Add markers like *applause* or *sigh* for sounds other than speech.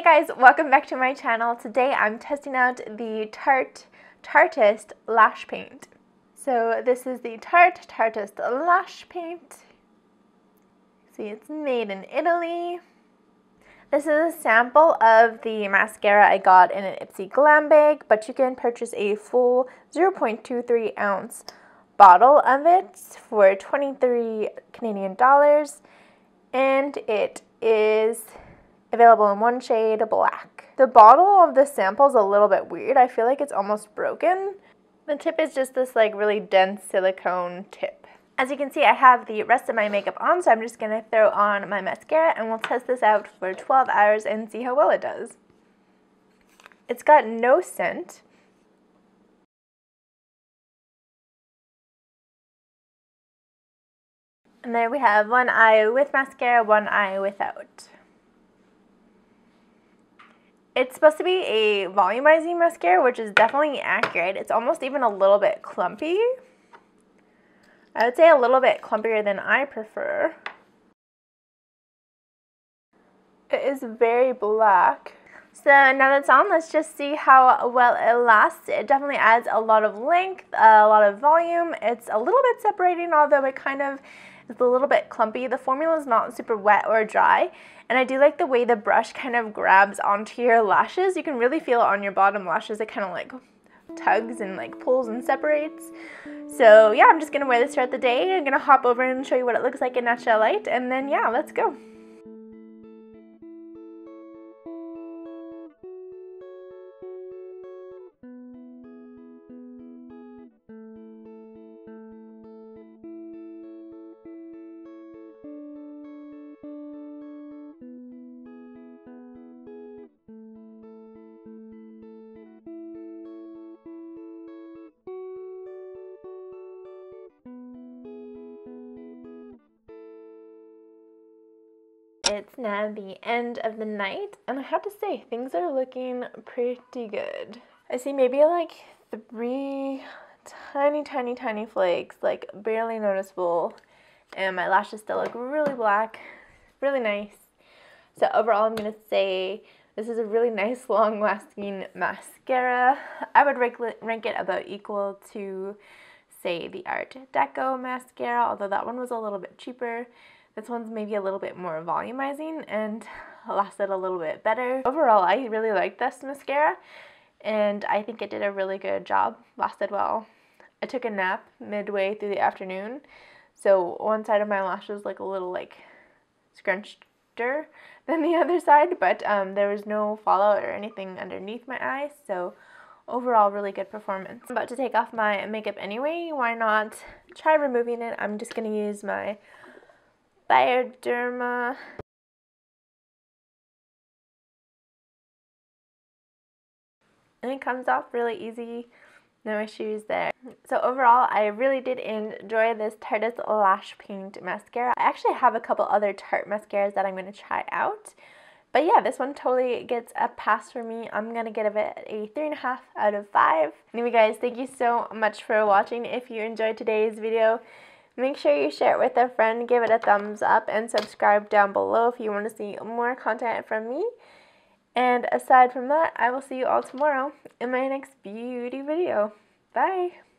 Hey guys, welcome back to my channel. Today I'm testing out the Tarte Tarteist Lash Paint. So this is the Tarte Tarteist Lash Paint. See, it's made in Italy. This is a sample of the mascara I got in an Ipsy Glam bag, but you can purchase a full 0.23 ounce bottle of it for 23 Canadian dollars, and it is available in one shade, black. The bottle of the sample is a little bit weird. I feel like it's almost broken. The tip is just this like really dense silicone tip. As you can see, I have the rest of my makeup on, so I'm just to throw on my mascara and we'll test this out for 12 hours and see how well it does. It's got no scent. And there we have one eye with mascara, one eye without. It's supposed to be a volumizing mascara, which is definitely accurate. It's almost even a little bit clumpy. I would say a little bit clumpier than I prefer. It is very black. So now that's on, let's just see how well it lasts. It definitely adds a lot of length, a lot of volume. It's a little bit separating, although it kind of is a little bit clumpy. The formula is not super wet or dry. And I do like the way the brush kind of grabs onto your lashes. You can really feel it on your bottom lashes. It kind of like tugs and like pulls and separates. So yeah, I'm just to wear this throughout the day. I'm to hop over and show you what it looks like in natural light. And then yeah, let's go. It's now the end of the night, and I have to say, things are looking pretty good. I see maybe like three tiny, tiny, tiny flakes, like barely noticeable, and my lashes still look really black, really nice. So overall, I'm going to say this is a really nice, long-lasting mascara. I would rank, rank it about equal to, say, the Art Deco mascara, although that one was a little bit cheaper. This one's maybe a little bit more volumizing and *laughs* lasted a little bit better. Overall, I really like this mascara and I think it did a really good job, lasted well. I took a nap midway through the afternoon, so one side of my lash was like a little like scrunchier *laughs* than the other side, but um, there was no fallout or anything underneath my eyes, so overall really good performance. I'm about to take off my makeup anyway, why not try removing it? I'm just going to use my Bioderma and it comes off really easy no issues there so overall I really did enjoy this Tarteist Lash Paint mascara I actually have a couple other Tarte mascaras that I'm going to try out but yeah, this one totally gets a pass for me. I'm going to give it a 3.5 out of 5. Anyway guys, thank you so much for watching. If you enjoyed today's video, Make sure you share it with a friend, give it a thumbs up, and subscribe down below if you want to see more content from me. And aside from that, I will see you all tomorrow in my next beauty video. Bye!